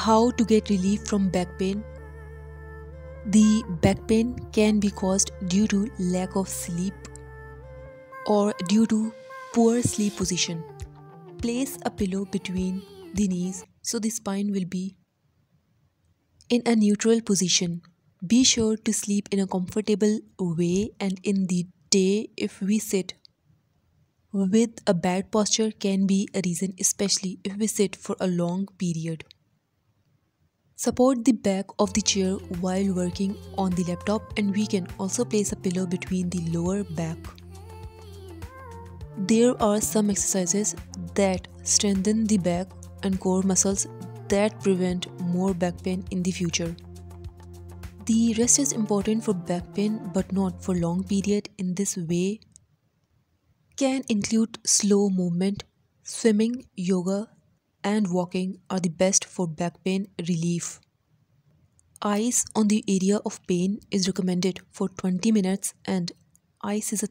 How to get relief from back pain? The back pain can be caused due to lack of sleep or due to poor sleep position. Place a pillow between the knees so the spine will be in a neutral position. Be sure to sleep in a comfortable way and in the day if we sit with a bad posture can be a reason especially if we sit for a long period. Support the back of the chair while working on the laptop and we can also place a pillow between the lower back. There are some exercises that strengthen the back and core muscles that prevent more back pain in the future. The rest is important for back pain but not for long period in this way can include slow movement, swimming, yoga and walking are the best for back pain relief. Ice on the area of pain is recommended for 20 minutes and ice is a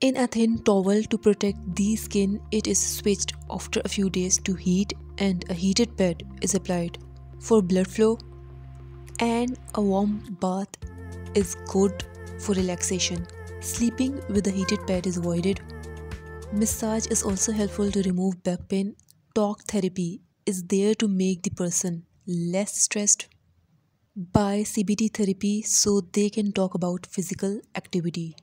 in a thin towel to protect the skin it is switched after a few days to heat and a heated bed is applied for blood flow and a warm bath is good for relaxation. Sleeping with a heated bed is avoided. Massage is also helpful to remove back pain. Talk therapy is there to make the person less stressed by CBT therapy so they can talk about physical activity.